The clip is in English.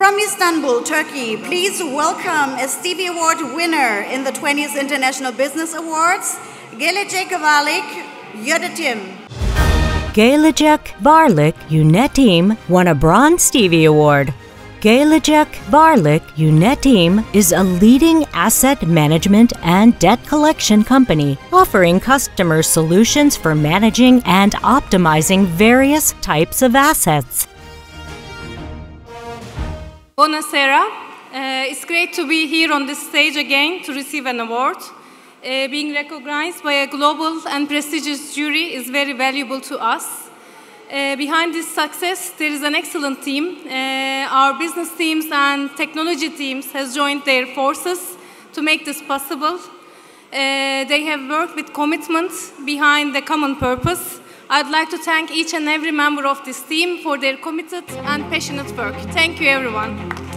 From Istanbul, Turkey, please welcome a Stevie Award winner in the 20th International Business Awards, Gelecek Varlık Yönetim. Gelecek Varlık Yönetim won a Bronze Stevie Award. Gelecek Varlık Yönetim is a leading asset management and debt collection company offering customers solutions for managing and optimizing various types of assets. Buonasera. Uh, it's great to be here on this stage again to receive an award. Uh, being recognized by a global and prestigious jury is very valuable to us. Uh, behind this success, there is an excellent team. Uh, our business teams and technology teams has joined their forces to make this possible. Uh, they have worked with commitment behind the common purpose. I'd like to thank each and every member of this team for their committed and passionate work. Thank you, everyone.